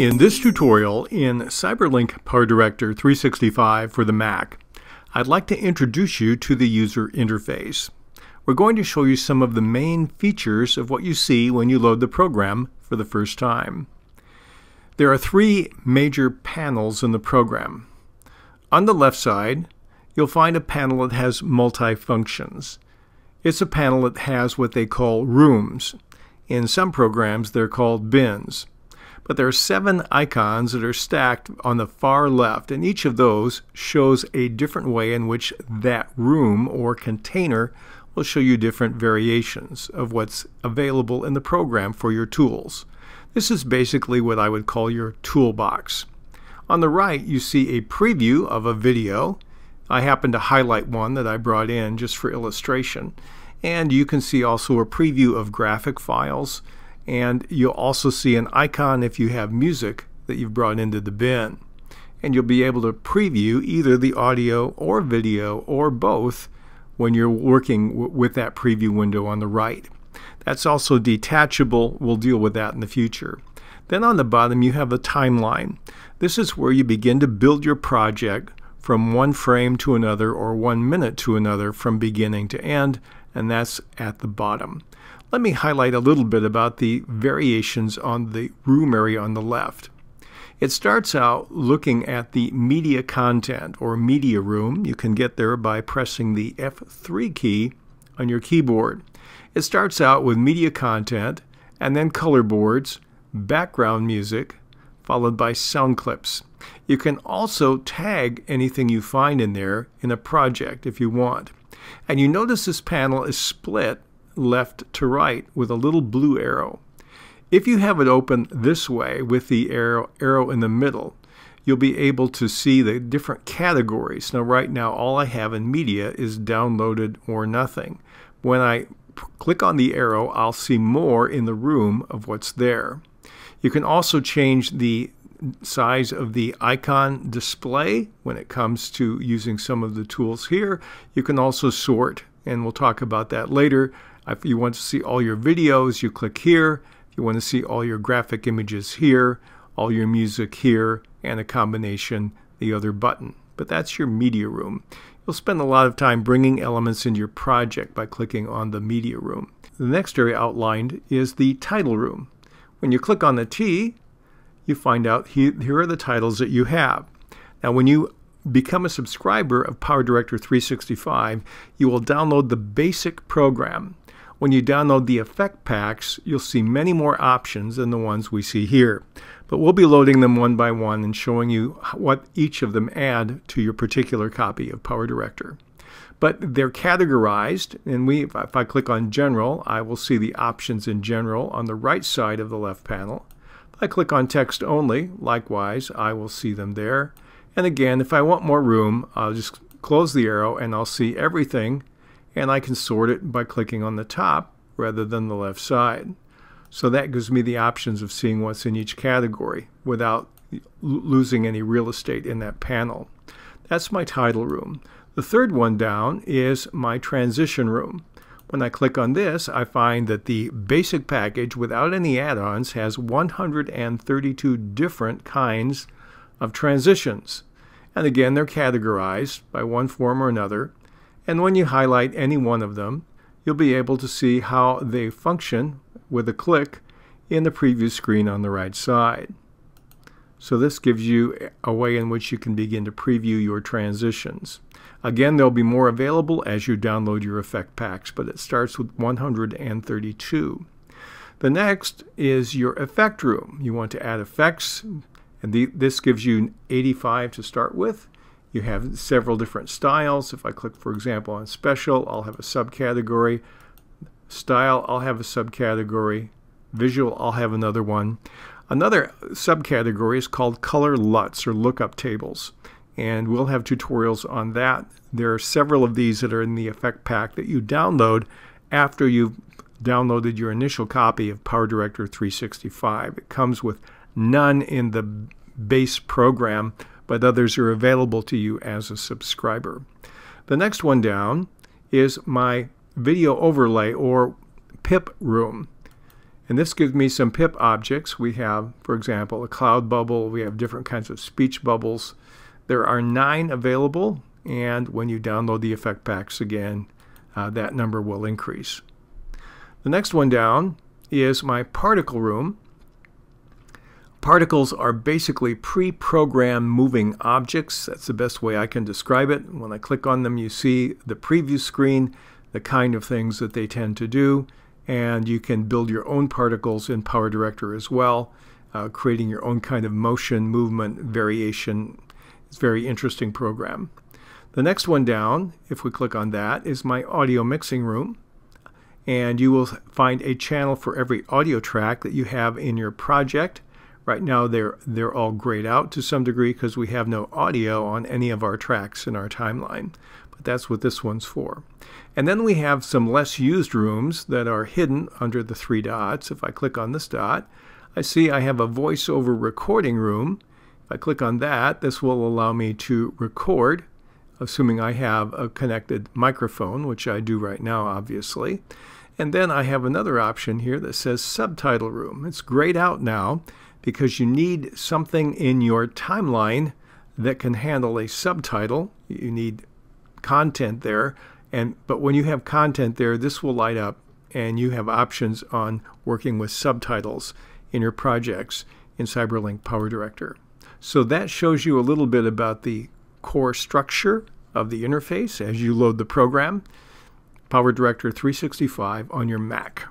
In this tutorial in CyberLink PowerDirector 365 for the Mac, I'd like to introduce you to the user interface. We're going to show you some of the main features of what you see when you load the program for the first time. There are three major panels in the program. On the left side, you'll find a panel that has multi-functions. It's a panel that has what they call rooms. In some programs, they're called bins. But there are seven icons that are stacked on the far left, and each of those shows a different way in which that room or container will show you different variations of what's available in the program for your tools. This is basically what I would call your toolbox. On the right, you see a preview of a video. I happen to highlight one that I brought in just for illustration. And you can see also a preview of graphic files and you'll also see an icon if you have music that you've brought into the bin. And you'll be able to preview either the audio or video or both when you're working with that preview window on the right. That's also detachable. We'll deal with that in the future. Then on the bottom you have a timeline. This is where you begin to build your project from one frame to another or one minute to another from beginning to end, and that's at the bottom. Let me highlight a little bit about the variations on the room area on the left. It starts out looking at the media content or media room. You can get there by pressing the F3 key on your keyboard. It starts out with media content and then color boards, background music, followed by sound clips. You can also tag anything you find in there in a project if you want. And you notice this panel is split left to right with a little blue arrow. If you have it open this way with the arrow, arrow in the middle, you'll be able to see the different categories. Now right now all I have in media is downloaded or nothing. When I click on the arrow, I'll see more in the room of what's there. You can also change the size of the icon display when it comes to using some of the tools here. You can also sort, and we'll talk about that later. If you want to see all your videos, you click here. If you want to see all your graphic images here, all your music here, and a combination, the other button. But that's your media room. You'll spend a lot of time bringing elements into your project by clicking on the media room. The next area outlined is the title room. When you click on the T, you find out here are the titles that you have. Now when you become a subscriber of PowerDirector 365, you will download the basic program. When you download the effect packs, you'll see many more options than the ones we see here. But we'll be loading them one by one and showing you what each of them add to your particular copy of PowerDirector. But they're categorized, and we, if I click on General, I will see the options in General on the right side of the left panel. If I click on Text Only, likewise, I will see them there. And again, if I want more room, I'll just close the arrow and I'll see everything and I can sort it by clicking on the top rather than the left side. So that gives me the options of seeing what's in each category without losing any real estate in that panel. That's my title room. The third one down is my transition room. When I click on this, I find that the basic package without any add-ons has 132 different kinds of transitions. And again, they're categorized by one form or another. And when you highlight any one of them, you'll be able to see how they function with a click in the preview screen on the right side. So this gives you a way in which you can begin to preview your transitions. Again, there'll be more available as you download your effect packs, but it starts with 132. The next is your effect room. You want to add effects, and the, this gives you 85 to start with. You have several different styles. If I click, for example, on Special, I'll have a subcategory. Style, I'll have a subcategory. Visual, I'll have another one. Another subcategory is called Color LUTs, or Lookup Tables. And we'll have tutorials on that. There are several of these that are in the effect pack that you download after you've downloaded your initial copy of PowerDirector 365. It comes with none in the base program but others are available to you as a subscriber. The next one down is my video overlay or PIP room. And this gives me some pip objects. We have, for example, a cloud bubble. We have different kinds of speech bubbles. There are nine available, and when you download the effect packs again, uh, that number will increase. The next one down is my particle room. Particles are basically pre-programmed moving objects. That's the best way I can describe it. When I click on them, you see the preview screen, the kind of things that they tend to do, and you can build your own particles in PowerDirector as well, uh, creating your own kind of motion, movement, variation. It's a very interesting program. The next one down, if we click on that, is my audio mixing room. And you will find a channel for every audio track that you have in your project. Right now they're, they're all grayed out to some degree because we have no audio on any of our tracks in our timeline. But that's what this one's for. And then we have some less used rooms that are hidden under the three dots. If I click on this dot, I see I have a voiceover recording room. If I click on that, this will allow me to record, assuming I have a connected microphone, which I do right now, obviously. And then I have another option here that says subtitle room. It's grayed out now because you need something in your timeline that can handle a subtitle. You need content there. And but when you have content there, this will light up and you have options on working with subtitles in your projects in CyberLink PowerDirector. So that shows you a little bit about the core structure of the interface as you load the program, PowerDirector 365 on your Mac.